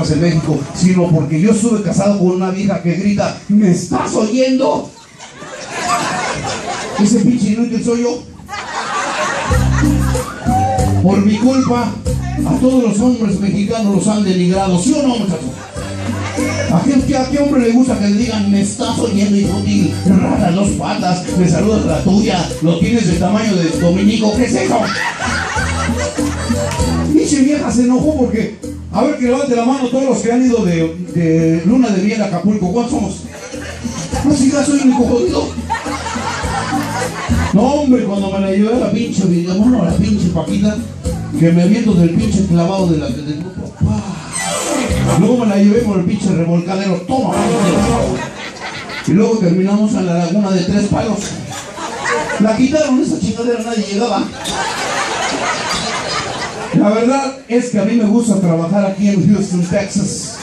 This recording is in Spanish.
en México, sino porque yo estuve casado con una vieja que grita, ¿me estás oyendo? Ese pinche inútil soy yo. Por mi culpa, a todos los hombres mexicanos los han denigrado, ¿sí o no, muchachos? ¿A qué, a qué hombre le gusta que le digan, me estás oyendo inútil, rara dos patas, me saludas la tuya, lo tienes del tamaño de Dominico, ¿qué es eso? Pinche vieja se enojó porque, a ver que levante la mano todos los que han ido de, luna de miel a Acapulco, ¿cuántos somos? No, si ya soy único jodido. No, hombre, cuando me la llevé a la pinche bueno, a la pinche Paquita, que me aviento del pinche clavado de la, del grupo. Luego me la llevé por el pinche revolcadero. Toma, Y luego terminamos en la laguna de tres palos. La quitaron, esa chingadera nadie llegaba. La verdad es que a mí me gusta trabajar aquí en Houston, Texas.